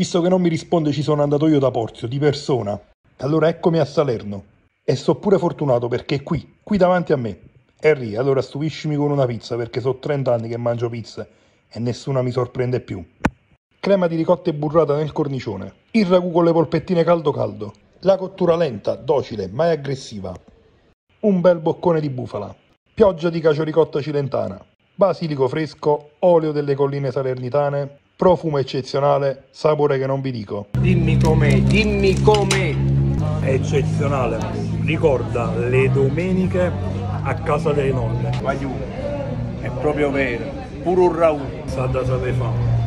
Visto che non mi risponde ci sono andato io da Porzio, di persona. Allora eccomi a Salerno. E so pure fortunato perché qui, qui davanti a me. Harry, allora stupiscimi con una pizza perché so 30 anni che mangio pizza e nessuna mi sorprende più. Crema di ricotta e burrata nel cornicione. Il ragù con le polpettine caldo caldo. La cottura lenta, docile, mai aggressiva. Un bel boccone di bufala. Pioggia di cacio ricotta cilentana. Basilico fresco, olio delle colline salernitane, profumo eccezionale, sapore che non vi dico. Dimmi com'è, dimmi com'è. È eccezionale. Ricorda le domeniche a casa delle nonne. Guagliù, è proprio vero, pure un. Sa da sapere fare.